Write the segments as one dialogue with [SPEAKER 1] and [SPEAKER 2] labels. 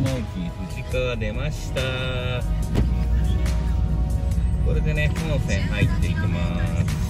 [SPEAKER 1] の駅藤川出ました。これでね本線入っていきます。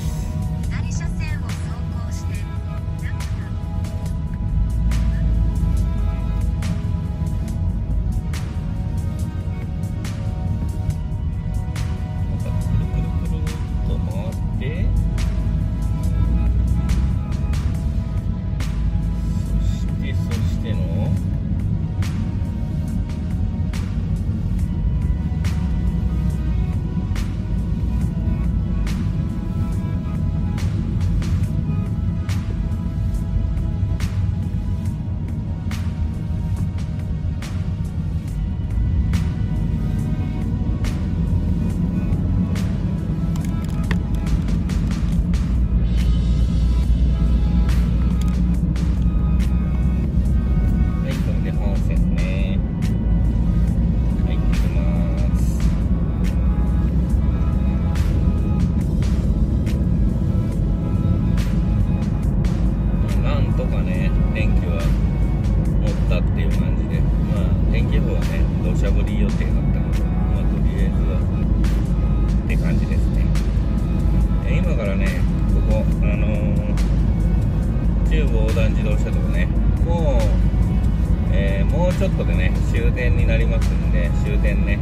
[SPEAKER 1] ちょっとでね終点になりますんで終点ね。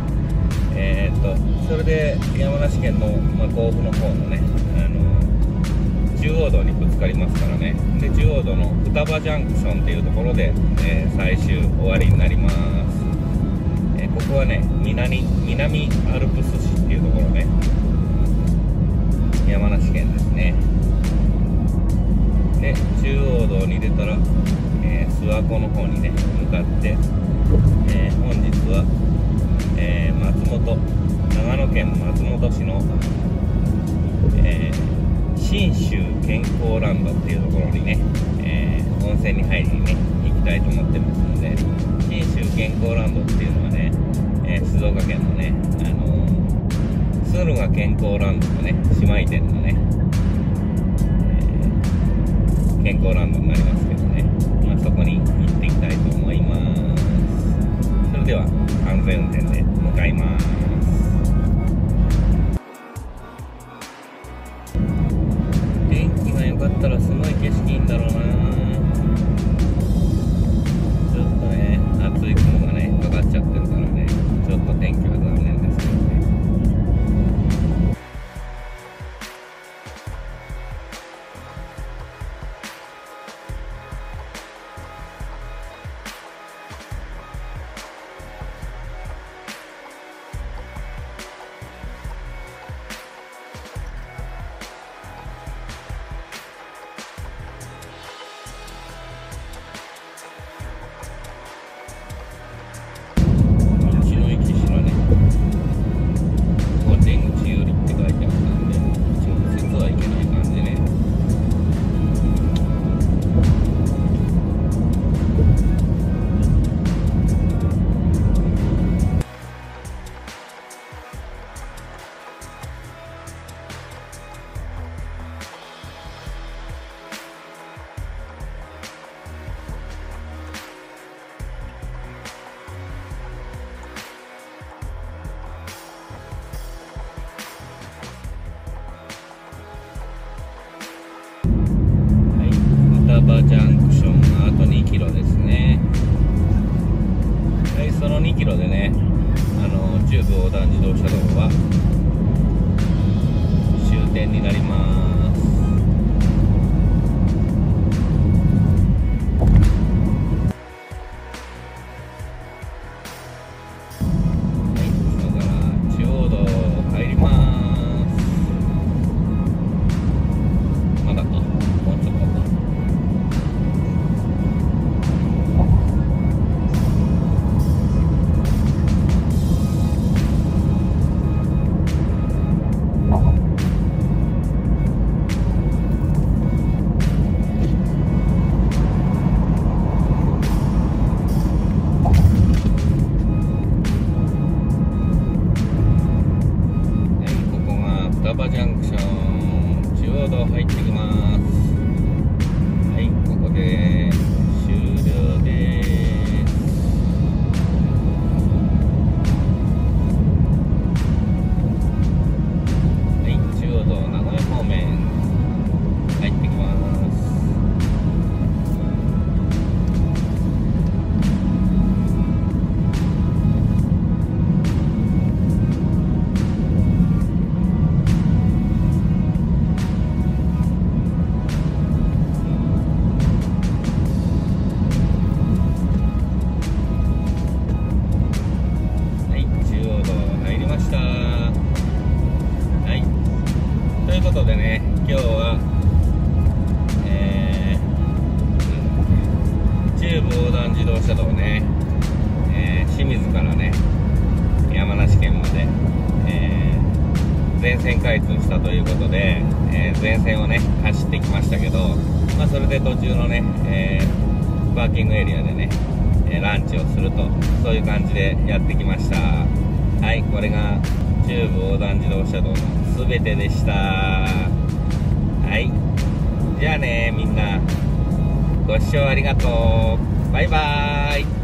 [SPEAKER 1] えーっとそれで山梨県の、まあ、甲府の方のね、あの中央道にぶつかりますからね。で中央道の双葉ジャンクションっていうところで、えー最終終わりになります、えーここはね南南アルプス市っていうところね。山梨県ですね。で中央道に出たら、えー諏訪湖の方にね向かって、えー本日は、えー松本長野県松本市の、え信州健康ランドっていうところにね、え温泉に入りにね行きたいと思ってますので信州健康ランドっていうのはね、え静岡県のね、あのー駿河健康ランドとね姉妹店のね、健康ランドになりますけどね、まあ、そこに行っていきたいと思います。それでは安全運転で向かいます。バジャンクションがあと2キロですね。はいその2キロでねあの中部横断自動車道は終点になります。道入ってきます。はいここです。したということで、えー全線をね走ってきましたけど、まあ、それで途中のね、えーパーキングエリアでね、えランチをするとそういう感じでやってきました。はいこれが中部横断自動車道の全てでした。はいじゃあねみんな。ご視聴ありがとう。バイバーイ。